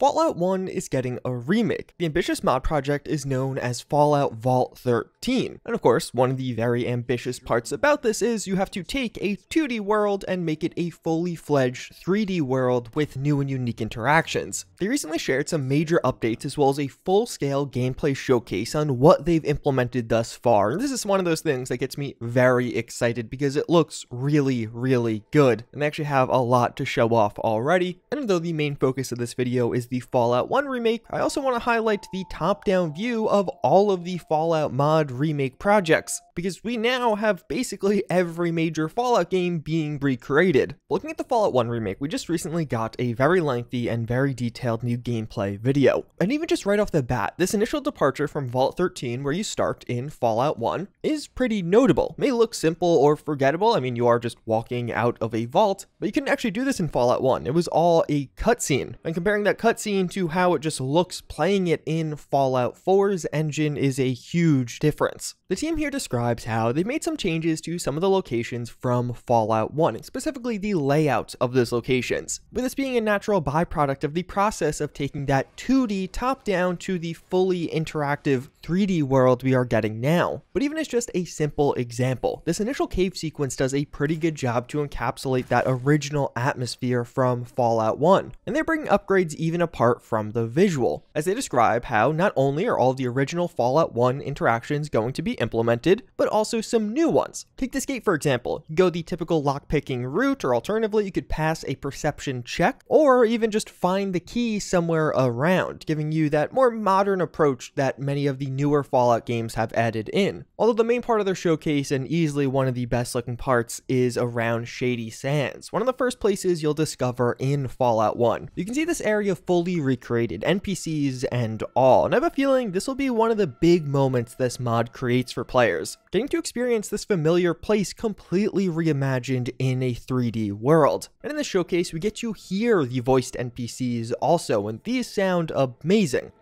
Fallout 1 is getting a remake. The ambitious mod project is known as Fallout Vault 13. And of course, one of the very ambitious parts about this is you have to take a 2D world and make it a fully fledged 3D world with new and unique interactions. They recently shared some major updates as well as a full-scale gameplay showcase on what they've implemented thus far. And this is one of those things that gets me very excited because it looks really, really good. And they actually have a lot to show off already. And though the main focus of this video is is the Fallout 1 remake, I also want to highlight the top-down view of all of the Fallout mod remake projects, because we now have basically every major Fallout game being recreated. Looking at the Fallout 1 remake, we just recently got a very lengthy and very detailed new gameplay video. And even just right off the bat, this initial departure from Vault 13, where you start in Fallout 1, is pretty notable. It may look simple or forgettable, I mean you are just walking out of a vault, but you can actually do this in Fallout 1. It was all a cutscene, and comparing that cutscene cutscene to how it just looks playing it in Fallout 4's engine is a huge difference. The team here describes how they've made some changes to some of the locations from Fallout 1, and specifically the layout of those locations, with this being a natural byproduct of the process of taking that 2D top-down to the fully interactive 3D world we are getting now. But even as just a simple example, this initial cave sequence does a pretty good job to encapsulate that original atmosphere from Fallout 1, and they're bringing upgrades even apart from the visual, as they describe how not only are all the original Fallout 1 interactions going to be implemented, but also some new ones. Take this gate for example, you go the typical lockpicking route, or alternatively you could pass a perception check, or even just find the key somewhere around, giving you that more modern approach that many of the newer Fallout games have added in. Although the main part of their showcase, and easily one of the best looking parts, is around Shady Sands, one of the first places you'll discover in Fallout 1. You can see this area full fully recreated, NPCs and all, and I have a feeling this will be one of the big moments this mod creates for players, getting to experience this familiar place completely reimagined in a 3D world. And in the showcase, we get to hear the voiced NPCs also, and these sound amazing.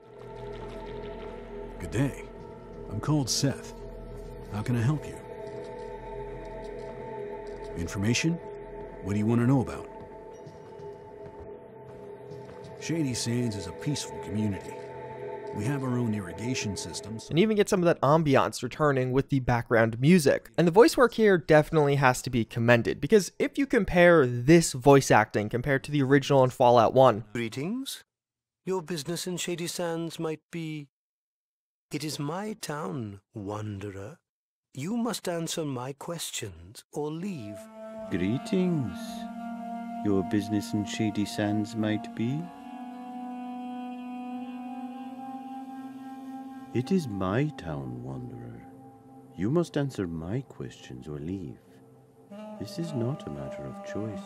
Good day. I'm called Seth. How can I help you? Information? What do you want to know about? Shady Sands is a peaceful community. We have our own irrigation systems. And even get some of that ambiance returning with the background music. And the voice work here definitely has to be commended, because if you compare this voice acting compared to the original in Fallout 1. Greetings. Your business in Shady Sands might be... It is my town, Wanderer. You must answer my questions or leave. Greetings. Your business in Shady Sands might be... It is my town, Wanderer. You must answer my questions or leave. This is not a matter of choice.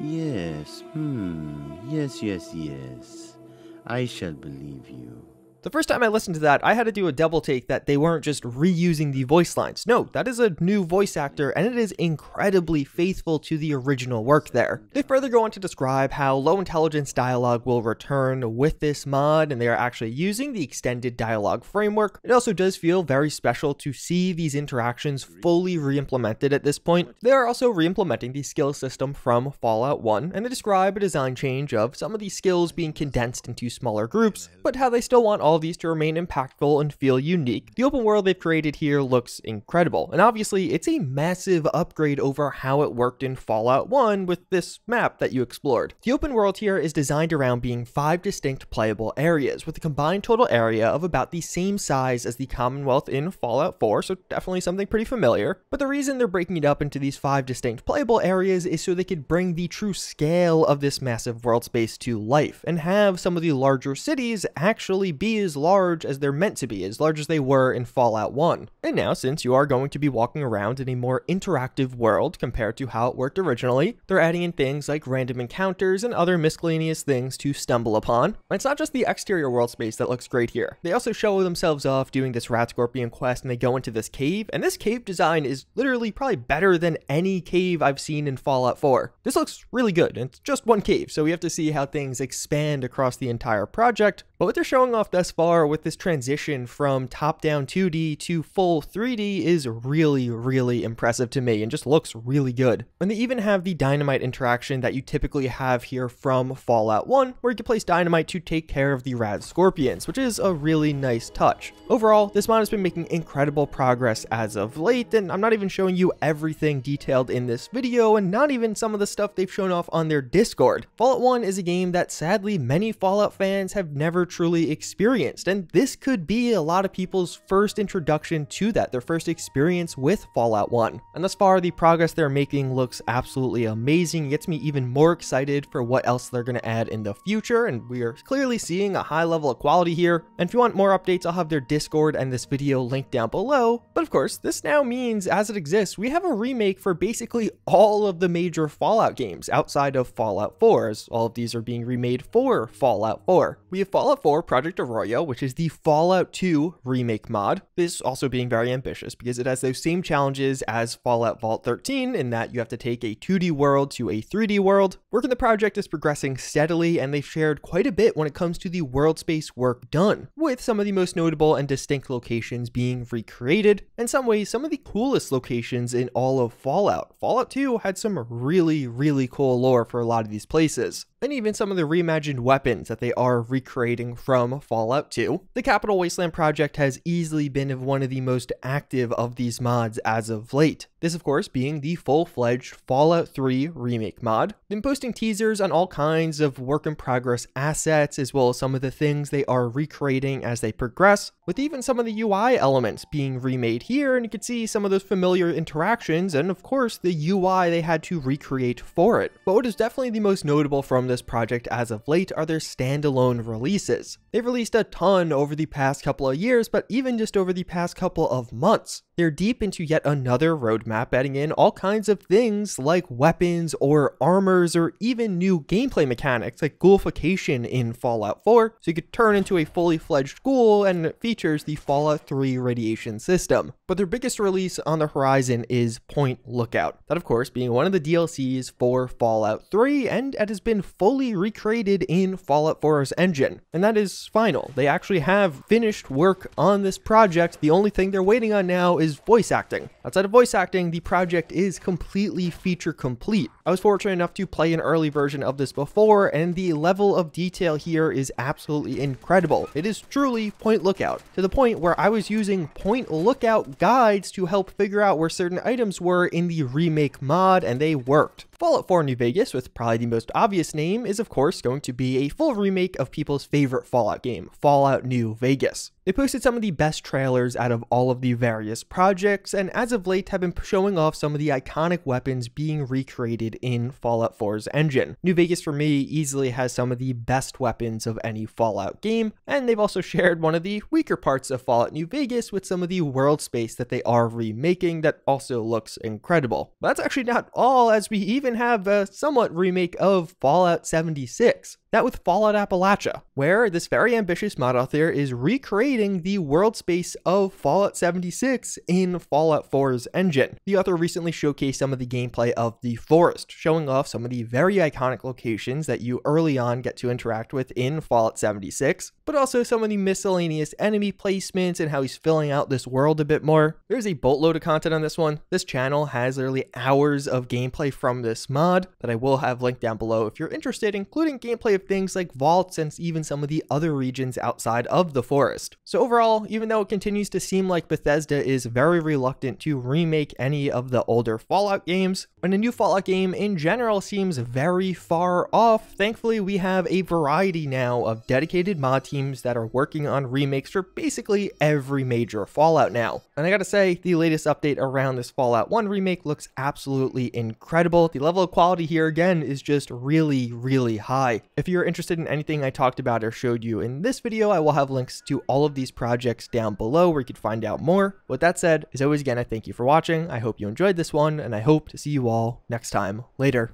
Yes, hmm, yes, yes, yes. I shall believe you. The first time I listened to that, I had to do a double take that they weren't just reusing the voice lines. No, that is a new voice actor, and it is incredibly faithful to the original work there. They further go on to describe how low intelligence dialogue will return with this mod, and they are actually using the extended dialogue framework. It also does feel very special to see these interactions fully re-implemented at this point. They are also re-implementing the skill system from Fallout 1, and they describe a design change of some of these skills being condensed into smaller groups, but how they still want all all these to remain impactful and feel unique. The open world they've created here looks incredible, and obviously it's a massive upgrade over how it worked in Fallout 1 with this map that you explored. The open world here is designed around being five distinct playable areas, with a combined total area of about the same size as the Commonwealth in Fallout 4, so definitely something pretty familiar. But the reason they're breaking it up into these five distinct playable areas is so they could bring the true scale of this massive world space to life, and have some of the larger cities actually be as large as they're meant to be, as large as they were in Fallout 1. And now, since you are going to be walking around in a more interactive world compared to how it worked originally, they're adding in things like random encounters and other miscellaneous things to stumble upon. And it's not just the exterior world space that looks great here. They also show themselves off doing this Rad Scorpion quest and they go into this cave, and this cave design is literally probably better than any cave I've seen in Fallout 4. This looks really good, and it's just one cave, so we have to see how things expand across the entire project, but what they're showing off thus thus far with this transition from top-down 2D to full 3D is really, really impressive to me and just looks really good. And they even have the dynamite interaction that you typically have here from Fallout 1, where you can place dynamite to take care of the rad scorpions, which is a really nice touch. Overall, this mod has been making incredible progress as of late, and I'm not even showing you everything detailed in this video, and not even some of the stuff they've shown off on their Discord. Fallout 1 is a game that sadly many Fallout fans have never truly experienced, and this could be a lot of people's first introduction to that, their first experience with Fallout 1. And thus far, the progress they're making looks absolutely amazing. It gets me even more excited for what else they're going to add in the future, and we are clearly seeing a high level of quality here. And if you want more updates, I'll have their Discord and this video linked down below. But of course, this now means, as it exists, we have a remake for basically all of the major Fallout games outside of Fallout 4, as all of these are being remade for Fallout 4. We have Fallout 4 Project Arroyo, which is the Fallout 2 remake mod. This also being very ambitious because it has those same challenges as Fallout Vault 13 in that you have to take a 2D world to a 3D world. Work in the project is progressing steadily and they've shared quite a bit when it comes to the world space work done, with some of the most notable and distinct locations being recreated. In some ways, some of the coolest locations in all of Fallout. Fallout 2 had some really, really cool lore for a lot of these places and even some of the reimagined weapons that they are recreating from Fallout 2. The Capital Wasteland project has easily been one of the most active of these mods as of late. This, of course, being the full fledged Fallout 3 remake mod. Been posting teasers on all kinds of work in progress assets, as well as some of the things they are recreating as they progress, with even some of the UI elements being remade here. And you can see some of those familiar interactions, and of course, the UI they had to recreate for it. But what is definitely the most notable from this project as of late are their standalone releases. They've released a ton over the past couple of years, but even just over the past couple of months. They're deep into yet another roadmap, adding in all kinds of things like weapons or armors or even new gameplay mechanics like ghoulification in Fallout 4, so you could turn into a fully fledged ghoul and it features the Fallout 3 radiation system. But their biggest release on the horizon is Point Lookout. That of course being one of the DLCs for Fallout 3 and it has been fully recreated in Fallout 4's engine. And that is final. They actually have finished work on this project. The only thing they're waiting on now is voice acting. Outside of voice acting, the project is completely feature complete. I was fortunate enough to play an early version of this before, and the level of detail here is absolutely incredible. It is truly point lookout, to the point where I was using point lookout guides to help figure out where certain items were in the remake mod, and they worked. Fallout 4 New Vegas, with probably the most obvious name, is of course going to be a full remake of people's favorite Fallout game, Fallout New Vegas. They posted some of the best trailers out of all of the various projects, and as of late have been showing off some of the iconic weapons being recreated in Fallout 4's engine. New Vegas for me easily has some of the best weapons of any Fallout game, and they've also shared one of the weaker parts of Fallout New Vegas with some of the world space that they are remaking that also looks incredible. But that's actually not all, as we even have a somewhat remake of Fallout 76. That with Fallout Appalachia, where this very ambitious mod author is recreating the world space of Fallout 76 in Fallout 4's engine. The author recently showcased some of the gameplay of the forest, showing off some of the very iconic locations that you early on get to interact with in Fallout 76, but also some of the miscellaneous enemy placements and how he's filling out this world a bit more. There's a boatload of content on this one. This channel has literally hours of gameplay from this mod that I will have linked down below if you're interested, including gameplay of things like vaults and even some of the other regions outside of the forest. So overall, even though it continues to seem like Bethesda is very reluctant to remake any of the older Fallout games, and a new Fallout game in general seems very far off, thankfully we have a variety now of dedicated mod teams that are working on remakes for basically every major Fallout now. And I gotta say, the latest update around this Fallout 1 remake looks absolutely incredible. The level of quality here again is just really, really high. If you're interested in anything I talked about or showed you in this video, I will have links to all of these projects down below where you could find out more. With that said, as always again, I thank you for watching. I hope you enjoyed this one, and I hope to see you all next time. Later.